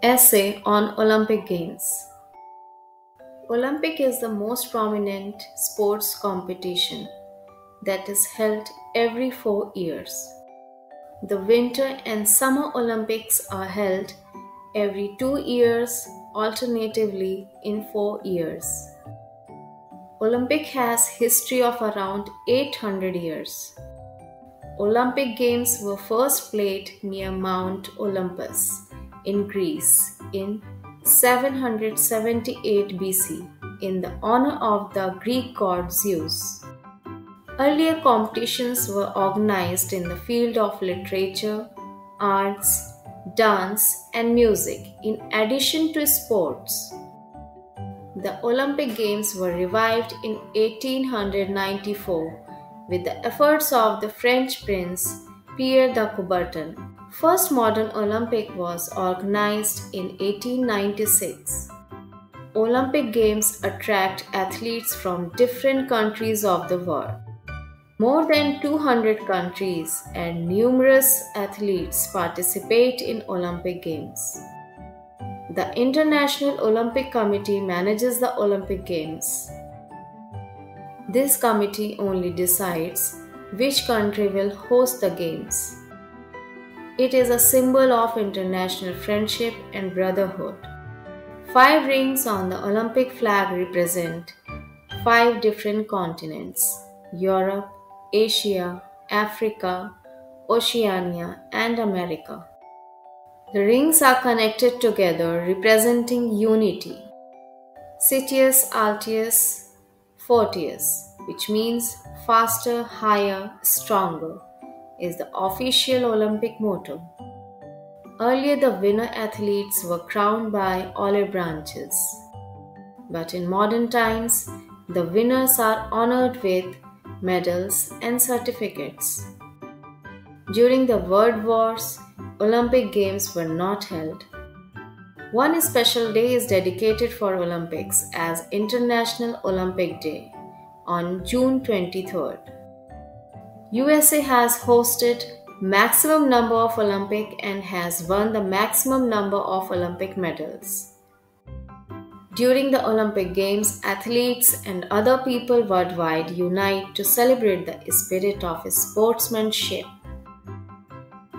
Essay on Olympic Games Olympic is the most prominent sports competition that is held every four years. The Winter and Summer Olympics are held every two years, alternatively in four years. Olympic has history of around 800 years. Olympic Games were first played near Mount Olympus in Greece in 778 BC in the honor of the Greek god Zeus. Earlier competitions were organized in the field of literature, arts, dance, and music in addition to sports. The Olympic Games were revived in 1894 with the efforts of the French prince Pierre de Coubertin First modern Olympic was organized in 1896. Olympic Games attract athletes from different countries of the world. More than 200 countries and numerous athletes participate in Olympic Games. The International Olympic Committee manages the Olympic Games. This committee only decides which country will host the Games. It is a symbol of international friendship and brotherhood. Five rings on the Olympic flag represent five different continents Europe, Asia, Africa, Oceania, and America. The rings are connected together representing unity. Citius Altius Fortius, which means faster, higher, stronger is the official Olympic motto. Earlier, the winner athletes were crowned by olive branches. But in modern times, the winners are honored with medals and certificates. During the World Wars, Olympic Games were not held. One special day is dedicated for Olympics as International Olympic Day on June 23rd. USA has hosted maximum number of Olympic and has won the maximum number of Olympic medals. During the Olympic Games, athletes and other people worldwide unite to celebrate the spirit of sportsmanship.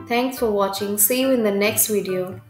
Thanks for watching. See you in the next video.